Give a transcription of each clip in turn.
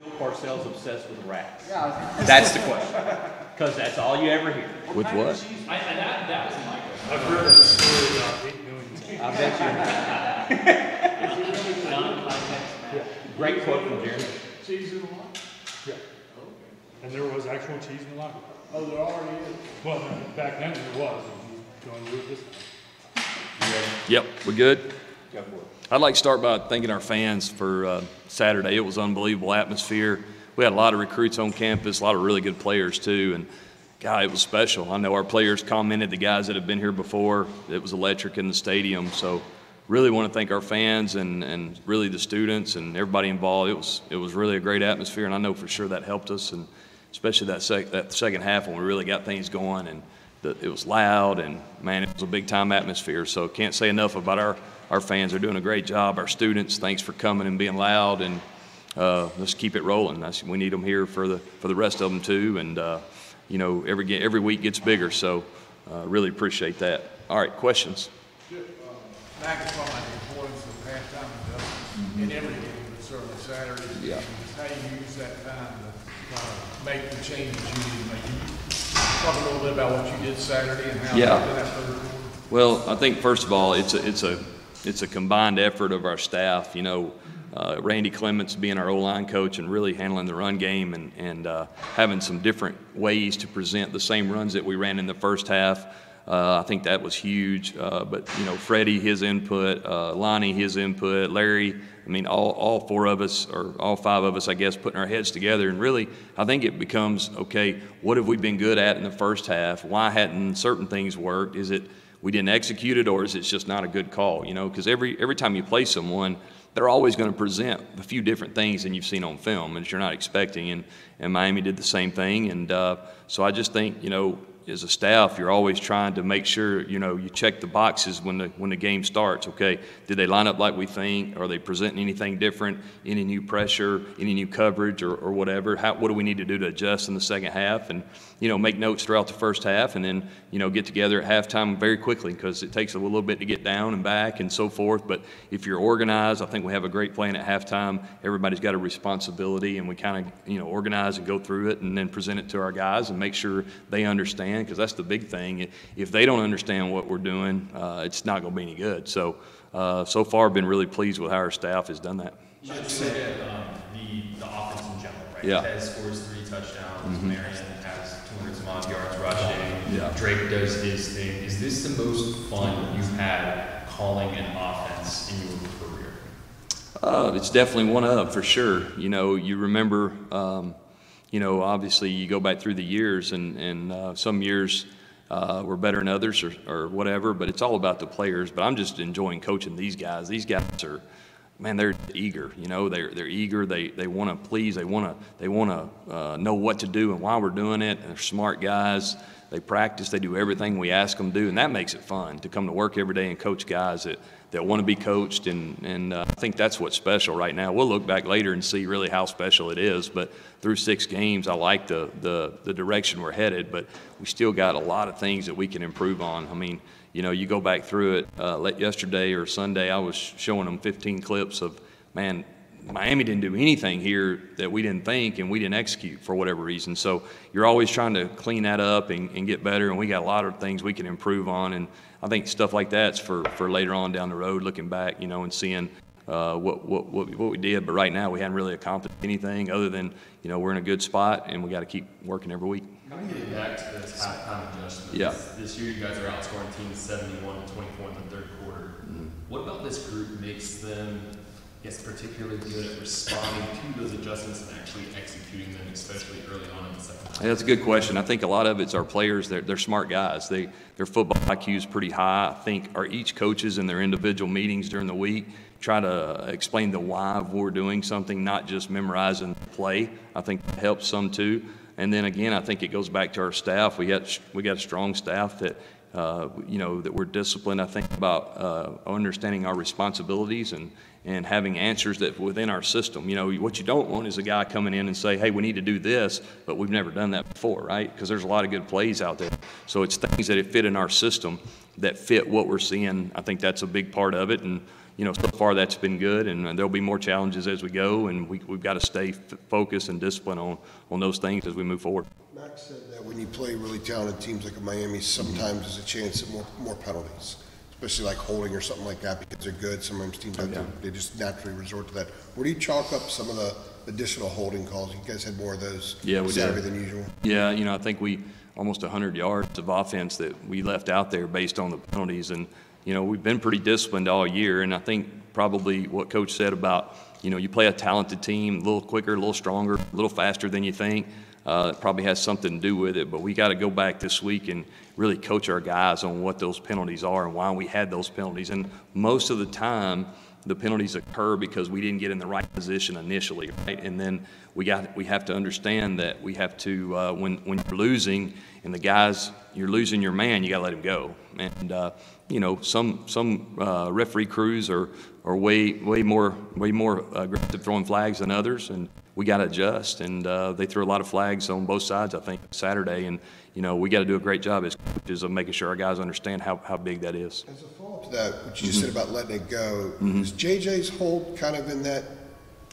Bill Parcells obsessed with rats? That's the question. Because that's all you ever hear. With what? I, and that, that was my question. I've heard that story about eight million times. I bet you. Great quote from Jeremy. cheese in the lot. Yeah. And there was actual cheese in the locker. Oh, there already is. Well, back then there was, and he's going to do it this time. Yep, we good? I'd like to start by thanking our fans for uh, Saturday. It was unbelievable atmosphere. We had a lot of recruits on campus, a lot of really good players too, and God, it was special. I know our players commented, the guys that have been here before, it was electric in the stadium. So, really want to thank our fans and, and really the students and everybody involved. It was it was really a great atmosphere, and I know for sure that helped us, and especially that sec- that second half when we really got things going and the, it was loud and man, it was a big time atmosphere. So can't say enough about our our fans. They're doing a great job. Our students, thanks for coming and being loud and uh, let's keep it rolling. That's, we need them here for the for the rest of them too. And uh, you know, every every week gets bigger. So uh, really appreciate that. All right, questions. Is talking about the importance of halftime adjustments in every game, but certainly Saturday. Yeah. How you use that time to, uh, make the changes you need to make. Talk a little bit about what you did Saturday and how you did that. Well, I think first of all, it's a, it's a, it's a combined effort of our staff. You know, uh, Randy Clements being our O-line coach and really handling the run game and, and uh, having some different ways to present the same runs that we ran in the first half. Uh, I think that was huge. Uh, but you know, Freddie, his input, uh, Lonnie, his input, Larry. I mean, all, all four of us, or all five of us, I guess, putting our heads together. And really, I think it becomes okay, what have we been good at in the first half? Why hadn't certain things worked? Is it we didn't execute it, or is it just not a good call? You know, because every, every time you play someone, they're always going to present a few different things than you've seen on film and you're not expecting. And, and Miami did the same thing. And uh, so I just think, you know, as a staff, you're always trying to make sure you know you check the boxes when the when the game starts. Okay, did they line up like we think? Are they presenting anything different? Any new pressure? Any new coverage or, or whatever? How, what do we need to do to adjust in the second half? And you know, make notes throughout the first half, and then you know get together at halftime very quickly because it takes a little bit to get down and back and so forth. But if you're organized, I think we have a great plan at halftime. Everybody's got a responsibility, and we kind of you know organize and go through it, and then present it to our guys and make sure they understand because that's the big thing. If they don't understand what we're doing, uh, it's not going to be any good. So uh, so far, I've been really pleased with how our staff has done that. You just look at um, the, the offense in general, right? Yeah. Tez scores three touchdowns, Marion has 200 some odd yards rushing. Yeah. Drake does his thing. Is this the most fun you've had calling an offense in your career? Uh, it's definitely one of for sure. You know, you remember, um, you know, obviously you go back through the years, and and uh, some years uh, were better than others, or, or whatever. But it's all about the players. But I'm just enjoying coaching these guys. These guys are, man, they're eager. You know, they're they're eager. They they want to please. They want to they want to uh, know what to do and why we're doing it. And they're smart guys. They practice. They do everything we ask them to do, and that makes it fun to come to work every day and coach guys that, that want to be coached. And and uh, I think that's what's special right now. We'll look back later and see really how special it is. But through six games, I like the the the direction we're headed. But we still got a lot of things that we can improve on. I mean, you know, you go back through it. Uh, yesterday or Sunday, I was showing them 15 clips of man. Miami didn't do anything here that we didn't think and we didn't execute for whatever reason. So you're always trying to clean that up and, and get better. And we got a lot of things we can improve on. And I think stuff like that's for, for later on down the road, looking back, you know, and seeing uh, what, what, what, we- what we did. But right now, we hadn't really accomplished anything other than, you know, we're in a good spot and we got to keep working every week. Kind of getting back to this halftime adjustments. Yeah. This year, you guys are outscoring teams 71 to 24 in the third quarter. What about this group makes them, I particularly good at responding to those adjustments and actually executing them, especially early on in the second half? That's a good question. I think a lot of it's our players. They're, they're smart guys. They, their football IQ is pretty high. I think our each coaches in their individual meetings during the week try to uh, explain the why of we're doing something, not just memorizing the play. I think that helps some too. And then again, I think it goes back to our staff. We got we got a strong staff that uh, you know that we're disciplined. I think about uh, understanding our responsibilities and and having answers that within our system. You know, what you don't want is a guy coming in and say, "Hey, we need to do this," but we've never done that before, right? Because there's a lot of good plays out there. So it's things that it fit in our system that fit what we're seeing. I think that's a big part of it. And you know, so far that's been good, and there'll be more challenges as we go, and we, we've got to stay f- focused and disciplined on, on those things as we move forward. Max said that when you play really talented teams like a Miami, sometimes there's a chance at more, more penalties, especially like holding or something like that because they're good. Sometimes teams have to, they just naturally resort to that. Where do you chalk up some of the additional holding calls? You guys had more of those Yeah, we did. Saturday than usual. Yeah, you know, I think we, almost 100 yards of offense that we left out there based on the penalties. And, you know, we've been pretty disciplined all year. And I think probably what Coach said about, you know, you play a talented team, a little quicker, a little stronger, a little faster than you think. Uh, it probably has something to do with it. But we got to go back this week and really coach our guys on what those penalties are and why we had those penalties. And most of the time, the penalties occur because we didn't get in the right position initially, right? And then we got we have to understand that we have to uh, when when you're losing and the guys you're losing your man, you got to let him go. And uh, you know some some uh, referee crews are are way way more way more aggressive throwing flags than others, and we got to adjust. And uh, they threw a lot of flags on both sides, I think, Saturday. And you know we got to do a great job as coaches of making sure our guys understand how, how big that is. As a follow-up to that, what you just Mm-hmm. said about letting it go, is JJ's hold kind of in that?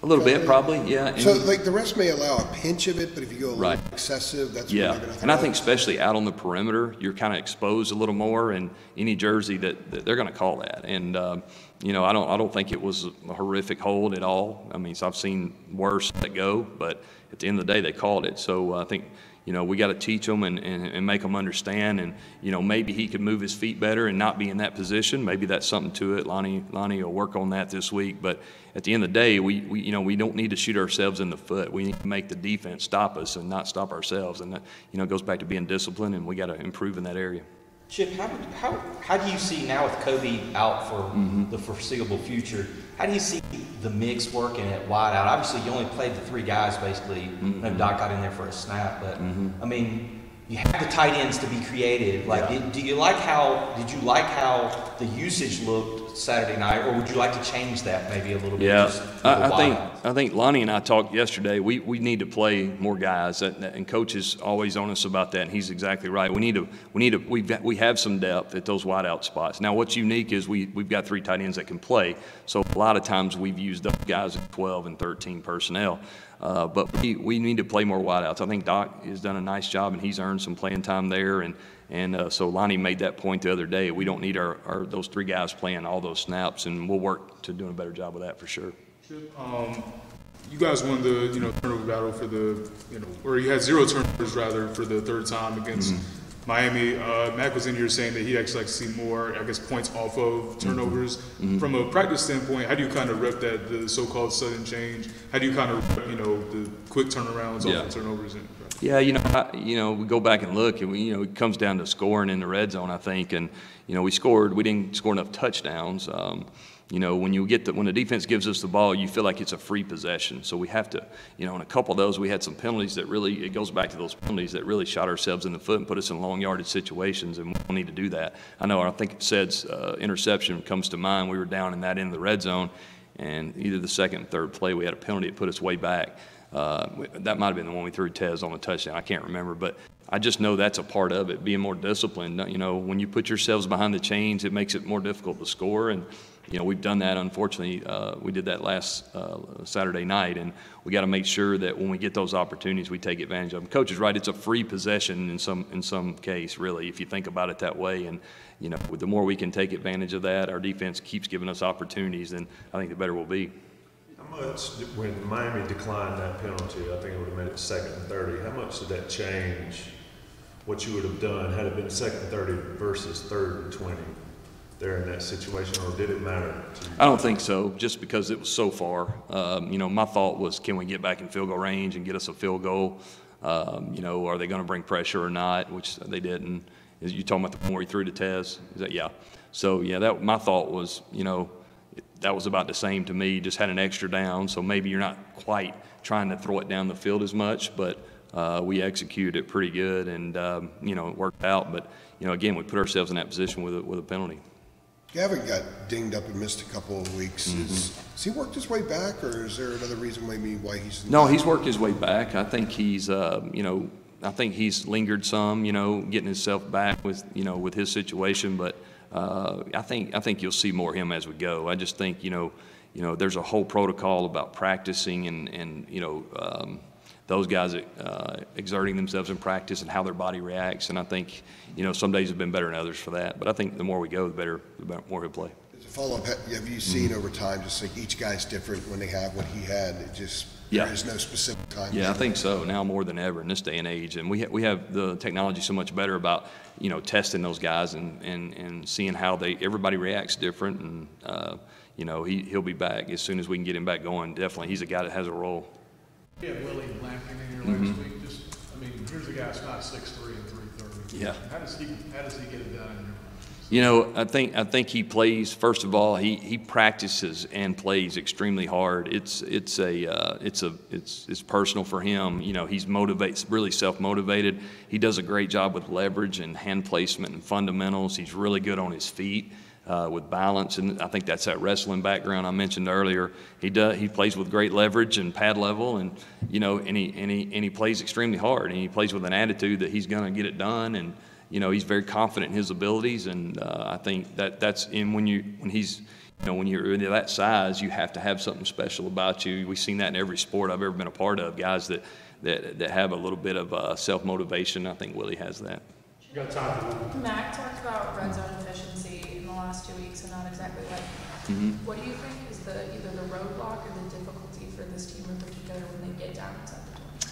A little bit, probably, yeah. and- So like the rest may allow a pinch of it, but if you go a little excessive, that's Yeah, and I think especially out on the perimeter, you're kind of exposed a little more, and any jersey that, that they're going to call that. And um, you know, I don't, I don't think it was a horrific hold at all. I mean, so I've seen worse that go, but at the end of the day, they called it. So uh, I think you know we got to teach them and, and, and make them understand. And you know, maybe he could move his feet better and not be in that position. Maybe that's something to it. Lonnie, Lonnie will work on that this week. But at the end of the day, we, we you know we don't need to shoot ourselves in the foot. We need to make the defense stop us and not stop ourselves. And that you know goes back to being disciplined, and we got to improve in that area. Chip, how, how, how do you see now with Kobe out for Mm-hmm. the foreseeable future? How do you see the mix working at wideout? Obviously, you only played the three guys basically. Mm-hmm. No, Doc got in there for a snap, but I mean, you have the tight ends to be creative. Like, Yeah. did, do you like how? Did you like how the usage looked Saturday night, or would you like to change that maybe a little bit? Yeah, just for I, I think? I think Lonnie and I talked yesterday. We we need to play more guys, and, and coach is always on us about that. And he's exactly right. We need to we need to we we have some depth at those wideout spots. Now, what's unique is we we've got three tight ends that can play. So a lot of times we've used those guys at 12 and 13 personnel. Uh, but we, we need to play more wideouts. I think Doc has done a nice job, and he's earned some playing time there. And and uh, so Lonnie made that point the other day. We don't need our, our those three guys playing all those snaps, and we'll work to doing a better job of that for sure. Um, you guys won the, you know, turnover battle for the, you know, or you had zero turnovers rather for the third time against Miami. Uh, Mack was in here saying that he actually likes to see more, I guess, points off of turnovers. From a practice standpoint, how do you kind of rep that, the so-called sudden change? How do you kind of, rep, you know, the quick turnarounds Yeah. off of turnovers? And, Yeah, you know, I, you know, we go back and look, and we, you know, it comes down to scoring in the red zone, I think, and you know, we scored, we didn't score enough touchdowns. Um, you know, when you get the, when the defense gives us the ball, you feel like it's a free possession. So we have to, you know, in a couple of those, we had some penalties that really, it goes back to those penalties that really shot ourselves in the foot and put us in long yardage situations, and we don't need to do that. I know, I think said's uh, interception comes to mind. We were down in that end of the red zone, and either the second and third play, we had a penalty that put us way back. Uh, that might have been the one we threw Tez on the touchdown. I can't remember, but I just know that's a part of it, being more disciplined. You know, when you put yourselves behind the chains, it makes it more difficult to score. And, you know, we've done that, unfortunately. Uh, we did that last uh, Saturday night, and we got to make sure that when we get those opportunities, we take advantage of them. Coach is right; it's a free possession in some in some case, really, if you think about it that way. And you know, the more we can take advantage of that, our defense keeps giving us opportunities, then I think the better we'll be. Much, when Miami declined that penalty, I think it would have made it second and 30, how much did that change what you would have done had it been second and 30 versus third and 20 there in that situation, or did it matter? I don't think so, just because it was so far. Um, you know, my thought was, can we get back in field goal range and get us a field goal? Um, you know, are they going to bring pressure or not? Which they didn't. You talking about the one where he threw to Tez? Is that yeah? So yeah, that my thought was, you know, that was about the same to me. Just had an extra down, so maybe you're not quite trying to throw it down the field as much, but uh, we executed it pretty good, and um, you know, it worked out. But you know, again, we put ourselves in that position with a, with a penalty. Gavin got dinged up and missed a couple of weeks. Mm-hmm. Is, has he worked his way back, or is there another reason maybe why he's? No, he's worked his way back. I think he's, uh, you know, I think he's lingered some, you know, getting himself back with, you know, with his situation. But uh, I think, I think you'll see more of him as we go. I just think, you know, you know, there's a whole protocol about practicing and, and, you know, um, those guys uh, exerting themselves in practice and how their body reacts. And I think, you know, some days have been better than others for that. But I think the more we go, the better, the more he'll play. As a follow-up, have you seen over time, just like each guy's different when they have what he had? It just, Yeah. there is no specific time. Yeah, I think so, now more than ever in this day and age. And we, ha- we have the technology so much better about, you know, testing those guys and, and, and seeing how they, everybody reacts different. And, uh, you know, he, he'll be back as soon as we can get him back going. Definitely, he's a guy that has a role. Yeah, Willie Lampkin in here last week, just, I mean, here's a guy that's not six three and three thirty. Yeah. How does he, how does he get it done in your You know, I think I think he plays. First of all, he, he practices and plays extremely hard. It's it's a uh, it's a it's it's personal for him. You know, he's motivates really self motivated. He does a great job with leverage and hand placement and fundamentals. He's really good on his feet. Uh, with balance, and I think that's that wrestling background I mentioned earlier. He does. He plays with great leverage and pad level, and you know, and he and he and he plays extremely hard, and he plays with an attitude that he's going to get it done, and you know, he's very confident in his abilities, and uh, I think that that's in when you when he's you know when you're that size, you have to have something special about you. We've seen that in every sport I've ever been a part of. Guys that that that have a little bit of uh, self motivation. I think Willie has that. Mack talked about red zone efficiency in the last two weeks and not exactly like, what do you think is the, either the roadblock or the difficulty for this team in particular when they get down inside the twenty?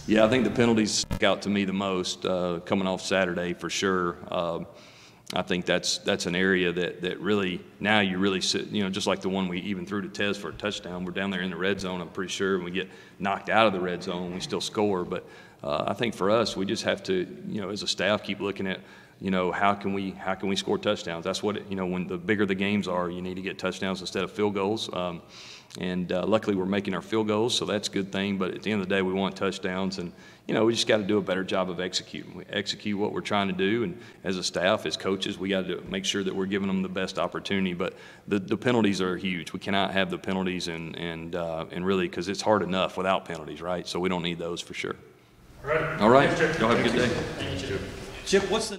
Yeah, I think the penalties stick out to me the most uh, coming off Saturday for sure. Um, I think that's that's an area that, that really now you really sit you know just like the one we even threw to Tez for a touchdown. We're down there in the red zone. I'm pretty sure and we get knocked out of the red zone, we still score. But uh, I think for us, we just have to you know as a staff keep looking at you know how can we how can we score touchdowns? That's what you know when the bigger the games are, you need to get touchdowns instead of field goals. Um, and uh, luckily, we're making our field goals, so that's a good thing. But at the end of the day, we want touchdowns, and you know we just got to do a better job of executing. We execute what we're trying to do, and as a staff, as coaches, we got to make sure that we're giving them the best opportunity. But the, the penalties are huge. We cannot have the penalties, and and uh, and really because it's hard enough without penalties, right? So we don't need those for sure. All right. All right. Y'all have a good day. Thank you. Chip, what's the